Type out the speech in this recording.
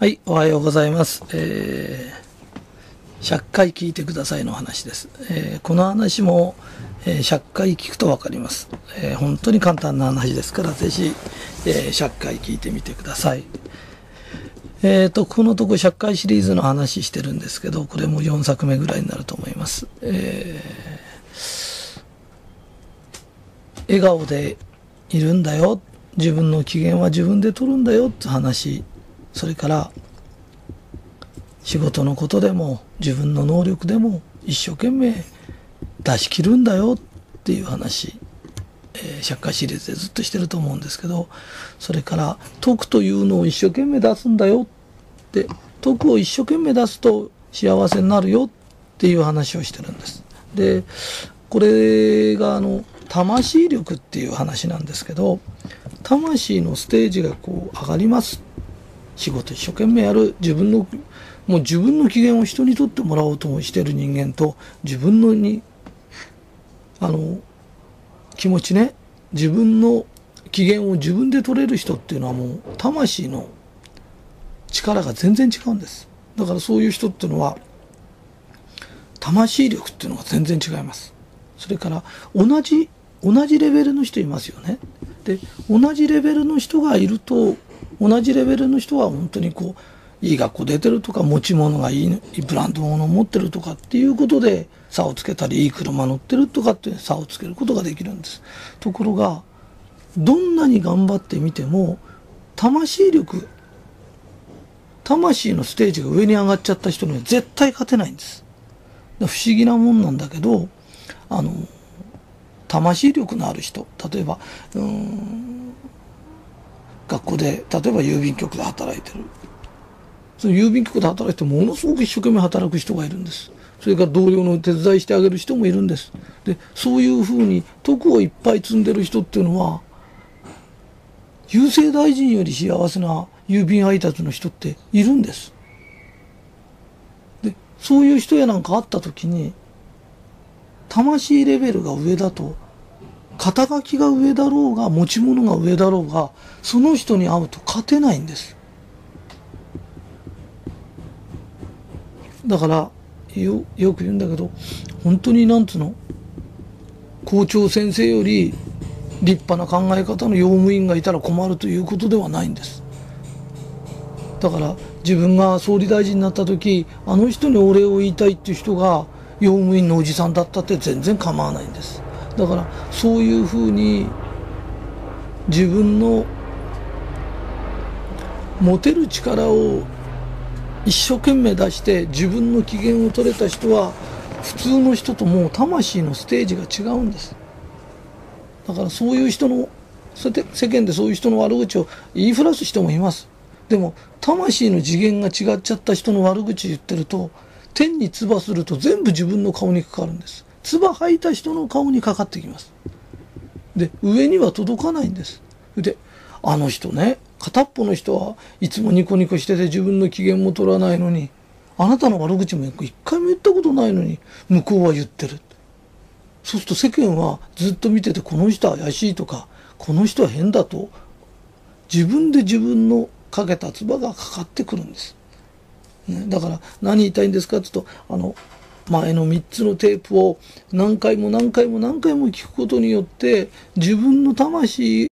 はい、おはようございます。えー、100回聞いてくださいの話です。えーこの話も、えー100回聞くとわかります、えー本当に簡単な話ですから、ぜひ、えー100回聞いてみてください。えーと、このとこ100回シリーズの話してるんですけど、これも4作目ぐらいになると思います。えー笑顔でいるんだよ。自分の機嫌は自分で取るんだよって話。それから、仕事のことでも自分の能力でも一生懸命出し切るんだよっていう話。えー、100回シリーズでずっとしてると思うんですけど、それから、徳というのを一生懸命出すんだよって、徳を一生懸命出すと幸せになるよっていう話をしてるんです。で、これがあの、魂力っていう話なんですけど、魂のステージがこう上がります。仕事一生懸命やる。自分の、もう自分の機嫌を人にとってもらおうとしてる人間と、自分のに、あの、気持ちね、自分の機嫌を自分で取れる人っていうのはもう魂の力が全然違うんです。だからそういう人っていうのは、魂力っていうのが全然違います。それから同じ、同じレベルの人いますよね。で、同じレベルの人がいると、同じレベルの人は本当にこう、いい学校出てるとか、持ち物がいい、ブランド物を持ってるとかっていうことで差をつけたり、いい車乗ってるとかっていう差をつけることができるんです。ところが、どんなに頑張ってみても、魂力、魂のステージが上に上がっちゃった人には絶対勝てないんです。不思議なもんなんだけど、あの、魂力のある人、例えば、うん、学校で、例えば郵便局で働いてる。その郵便局で働いてものすごく一生懸命働く人がいるんです。それから同僚の手伝いしてあげる人もいるんです。で、そういうふうに徳をいっぱい積んでる人っていうのは、郵政大臣より幸せな郵便配達の人っているんです。で、そういう人やなんか会った時に、魂レベルが上だと、肩書きが上だろうが、持ち物が上だろうが、その人に会うと勝てないんです。だから、よ、よく言うんだけど、本当になんつうの、校長先生より立派な考え方の用務員がいたら困るということではないんです。だから自分が総理大臣になった時あの人にお礼を言いたいっていう人が用務員のおじさんだったって全然構わないんです。だからそういうふうに自分の持てる力を一生懸命出して自分の機嫌を取れた人は普通の人ともう魂のステージが違うんです。だからそういう人のそうやって世間でそういう人の悪口を言いふらす人もいます。でも魂の次元が違っちゃった人の悪口言ってると天に唾すると全部自分の顔にかかるんです。唾吐いた人の顔にかかってきます。で上には届かないんです。であの人ね片っぽの人はいつもニコニコしてて自分の機嫌も取らないのにあなたの悪口も一回も言ったことないのに向こうは言ってる。そうすると世間はずっと見ててこの人は怪しいとかこの人は変だと自分で自分のかけた唾がかかってくるんです。だから何言いたいんですかって言うとあの前の3つのテープを何回も何回も何回も聞くことによって自分の魂